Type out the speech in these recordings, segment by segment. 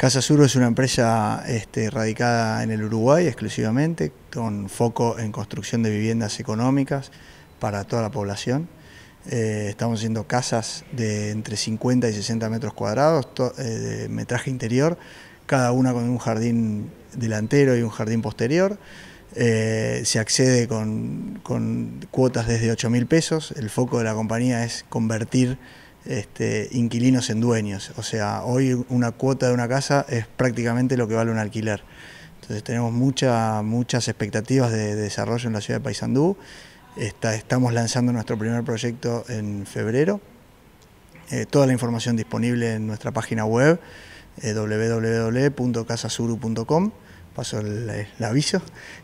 Casa Sur es una empresa este, radicada en el Uruguay exclusivamente, con foco en construcción de viviendas económicas para toda la población. Eh, estamos haciendo casas de entre 50 y 60 metros cuadrados, eh, de metraje interior, cada una con un jardín delantero y un jardín posterior. Eh, se accede con, con cuotas desde 8 mil pesos. El foco de la compañía es convertir este, inquilinos en dueños. O sea, hoy una cuota de una casa es prácticamente lo que vale un alquiler. Entonces tenemos muchas expectativas de, desarrollo en la ciudad de Paysandú. estamos lanzando nuestro primer proyecto en febrero. Eh, toda la información disponible en nuestra página web eh, www.casasuru.com. Paso el, aviso.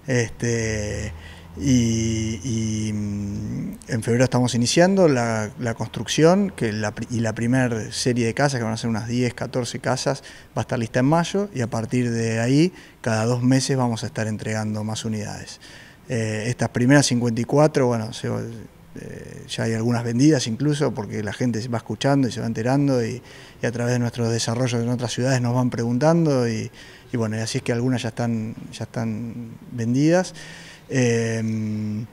Este, y, mm, en febrero estamos iniciando la, construcción que y la primera serie de casas, que van a ser unas 10, 14 casas, va a estar lista en mayo y a partir de ahí, cada dos meses vamos a estar entregando más unidades. Eh, estas primeras 54, bueno, eh, ya hay algunas vendidas incluso porque la gente se va escuchando y se va enterando y, a través de nuestros desarrollos en otras ciudades nos van preguntando y, bueno, así es que algunas ya están, ya están vendidas. Em,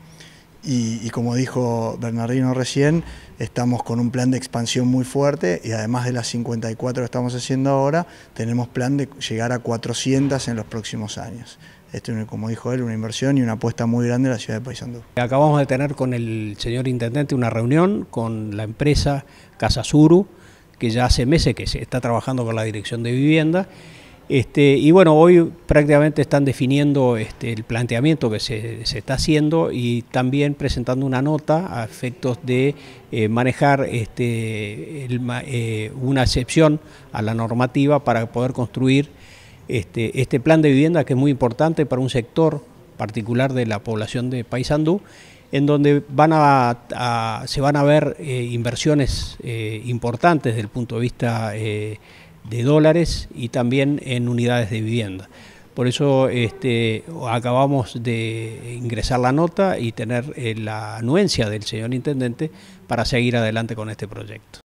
y, como dijo Bernardino recién, estamos con un plan de expansión muy fuerte y además de las 54 que estamos haciendo ahora, tenemos plan de llegar a 400 en los próximos años. Esto es, como dijo él, una inversión y una apuesta muy grande en la ciudad de Paysandú. Acabamos de tener con el señor Intendente una reunión con la empresa Casa Suru, que ya hace meses que se está trabajando con la Dirección de Vivienda este, y bueno, hoy prácticamente están definiendo este, el planteamiento que se, está haciendo y también presentando una nota a efectos de eh, manejar este, eh, una excepción a la normativa para poder construir este, este plan de vivienda que es muy importante para un sector particular de la población de Paysandú en donde van a, se van a ver eh, inversiones importantes desde el punto de vista de dólares y también en unidades de vivienda. Por eso este, acabamos de ingresar la nota y tener eh, la anuencia del señor Intendente para seguir adelante con este proyecto.